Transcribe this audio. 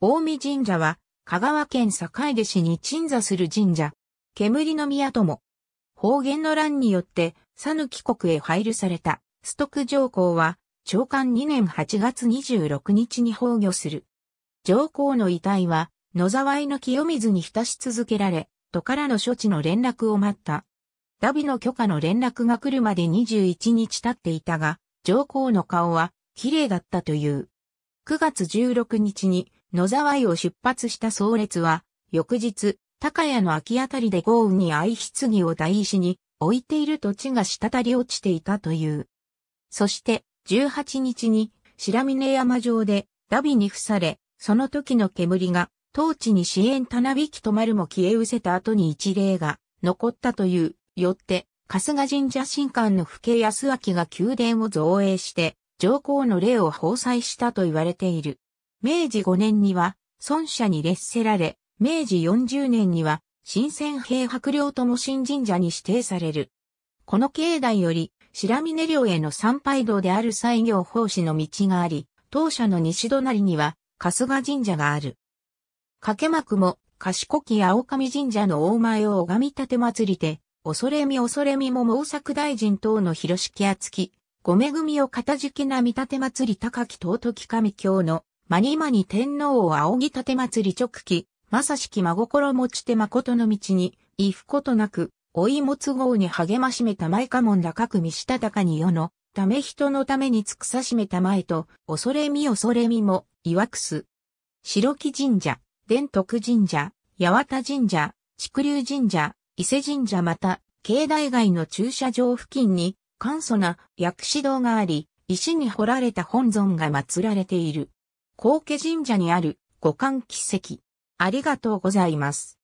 大見神社は、香川県坂出市に鎮座する神社。煙の宮とも。方言の乱によって、佐抜国へ配流された、ストク上皇は、長官2年8月26日に崩御する。上皇の遺体は、野沢井の清水に浸し続けられ、都からの処置の連絡を待った。ダビの許可の連絡が来るまで21日経っていたが、上皇の顔は綺麗だったという。9月16日に野沢井を出発した総列は、翌日、高谷の秋あたりで豪雨に相棺を大石に置いている土地が滴り落ちていたという。そして18日に白峰山上でダビに付され、その時の煙が当地に支援たなびき止まるも消え失せた後に一例が残ったというよって、春日神社神官の府警安明が宮殿を造営して、上皇の霊を奉祭したと言われている。明治5年には、孫社に列せられ、明治40年には、新鮮平白陵とも新神社に指定される。この境内より、白峰陵への参拝道である西行奉仕の道があり、当社の西隣には、春日神社がある。掛け幕も、賢き青神神社の大前を拝み立て祭りて、恐れみ恐れみも毛作大臣等の広敷厚き、ご恵みを片付けな見立て祭り高き尊き神教の、まにまに天皇を仰ぎ立て祭り直帰、まさしき真心持ちて誠の道に、いふことなく、追いもつ号に励ましめた前かもんだかく見したたかに世の、ため人のために尽くさしめたまえと、恐れみ恐れみも、いわくす。白木神社、伝徳神社、八幡神社、竹流神社、伊勢神社また、境内外の駐車場付近に簡素な薬師堂があり、石に彫られた本尊が祀られている。高家神社にある五感奇跡。ありがとうございます。